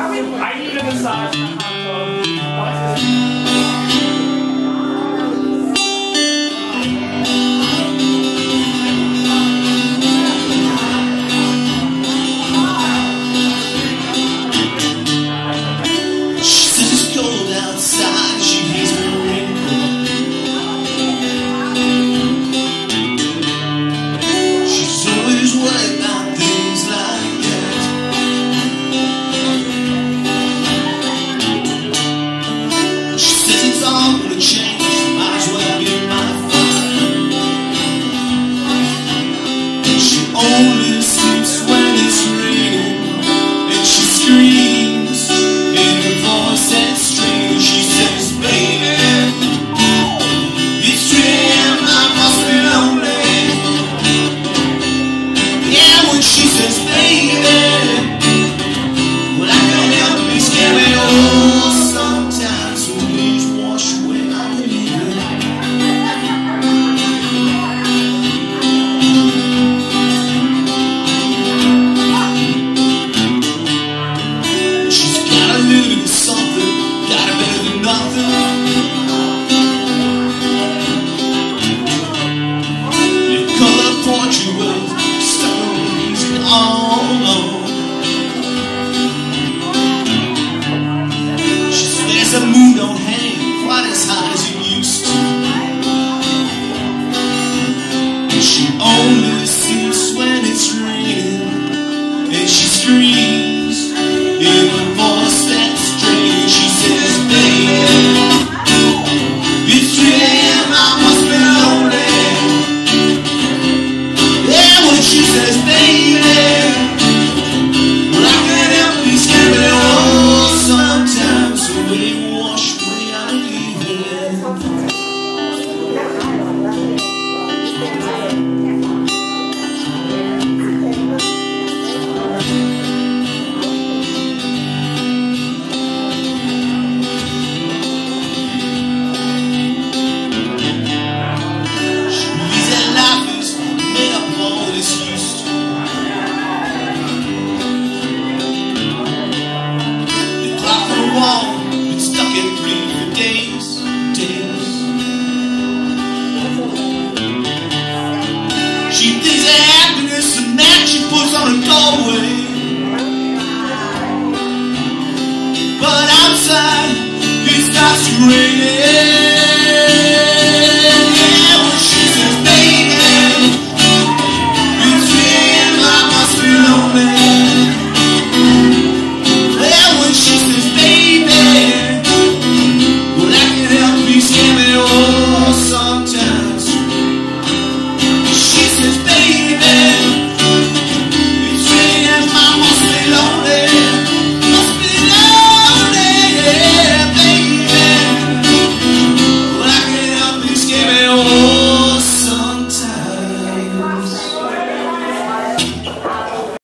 Ein Drittelsatz. on. On